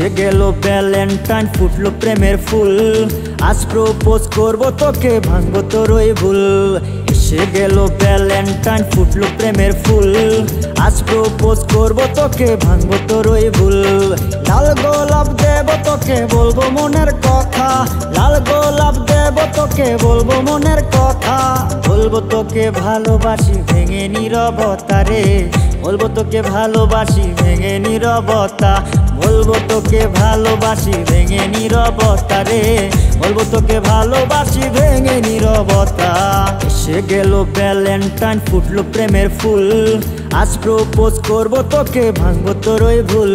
এসে গেল ভ্যালেন্টাইন ফুটলো প্রেমের ফুল। আজ প্রপোজ করব তোকে, ভাঙবো তোর ওই ভুল। এসে গেল ভ্যালেন্টাইন ফুটলো প্রেমের ফুল। আজ প্রপোজ করব তোকে, ভাঙবো তোর ওই ভুল। লাল গোলাপ দেব তোকে, বলব মনের কথা। লাল গোলাপ দেব তোকে, বলব মনের কথা। বলব তোকে ভালোবাসি, ভেঙে নীরবতা রে। বলব তোকে ভালোবাসি, ভেঙে নীরবতা বলব তোকে ভালোবাসি, ভেঙে নিরবতা রে। বলব তোকে ভালোবাসি, ভেঙে নিরবতা। এসে গেল ভ্যালেন্টাইন ফুটলো প্রেমের ফুল। আজ প্রপোজ করব তোকে, ভাঙবো তোর ভুল।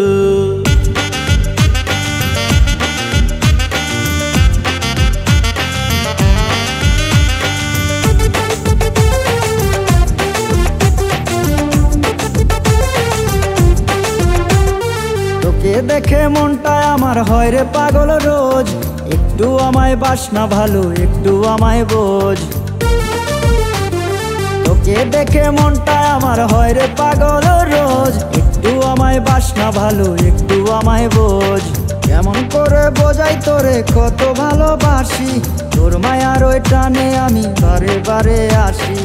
তোকে দেখে মনটা আমার হয় রে পাগল রোজ। একটু আমায় বাসনা ভালো, একটু আমায় বোঝ। তোকে দেখে মনটা আমার হয় রে পাগল রোজ। একটু আমায় বাসনা ভালো, একটু আমায় বোঝ। বোঝাই তোরে, কত ভালোবাসি। তোর মায়ার ওই টানে আমি বারে বারে আসি।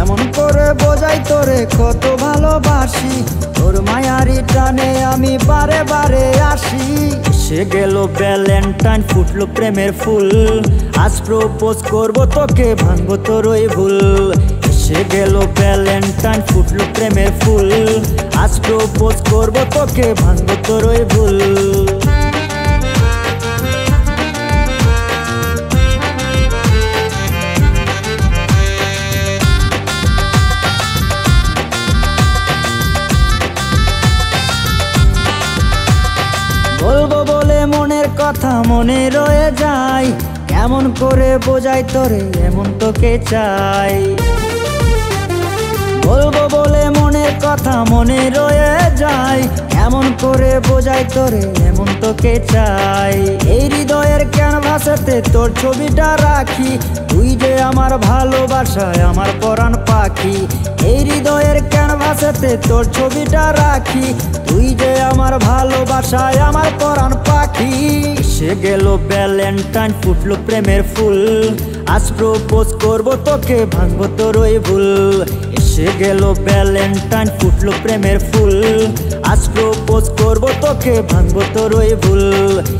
এমন করে বোঝাই তোরে, কত ভালোবাসি। তোর মায়ারি টানে আমি বারে বারে আসি। সে গেল ভ্যালেন্টাইন ফুটলো প্রেমের ফুল। আজ প্রপোজ করব তোকে, ভাঙবো তোর ওই ভুল। সে গেল ভ্যালেন্টাইন ফুটলো প্রেমের ফুল। আজ প্রপোজ করব তোকে, ভাঙবো তোর ওই ভুল। মনের কথা মনে রয়ে যায়। কেমন করে বোঝাই তোরে, এমন তোকে চাই। বলব বলে মনের কথা মনে রয়ে যায়। এমন করে বোঝাই তোরে, এমন তোকে চাই। এই হৃদয়ের ক্যানভাসেতে তোর ছবিটা রাখি। তুই যে আমার ভালোবাসায় আমার পরাণ পাখি। এই হৃদয়ের ক্যানভাসেতে তোর ছবিটা রাখি। তুই যে আমার ভালোবাসায় আমার পরাণ সে গেল ভ্যালেন্টাইন ফুটলো প্রেমের ফুল। আজ প্রপোজ করব তোকে, ভাঙবো তোর ওই ভুল। এসে গেল ভ্যালেন্টাইন ফুটলো প্রেমের ফুল। আজ প্রপোজ করব তোকে, ভাঙবো তোর ওই ভুল।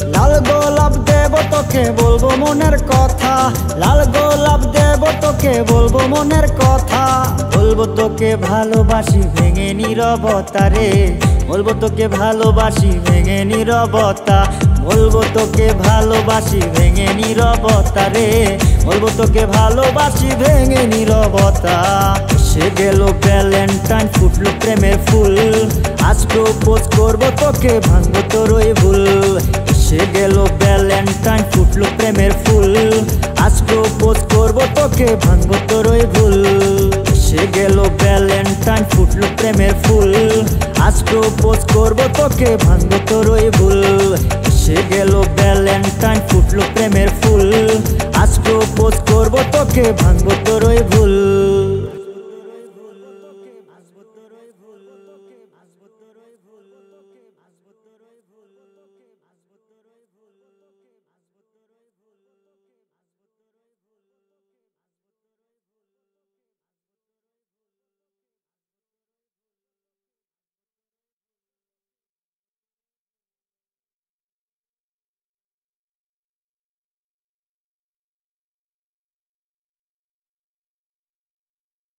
লাল গোলাপ দেব তোকে, বলব মনের কথা। লাল গোলাপ দেব তোকে, বলব মনের কথা। বলব তোকে ভালোবাসি, ভেঙে নীরবতা রে। বলব তোকে ভালোবাসি, ভেঙে নীরবতা। বলব তোকে ভালোবাসি, ভেঙে নীরবতা রে। বলব তোকে ভালোবাসি, ভেঙে নীরবতা। সে গেল ভ্যালেন্টাইন ফুটলো প্রেমের ফুল। আজ প্রপোজ করব তোকে, ভাঙবো তোর ওই ভুল। সে গেল ভ্যালেন্টাইন ফুটলো প্রেমের ফুল। আজ প্রপোজ করব তোকে, ভাঙবো তোর ওই ভুল। সে গেল ভ্যালেন্টাইন ফুটলো প্রেমের ফুল। আজ প্রপোজ করব তোকে, ভাঙবো তোর ওই ভুল। সে গেল ভ্যালেন্টাইন ফুটলো প্রেমের ফুল। আজ প্রপোজ করব তোকে ভাঙবো তোর ভুল।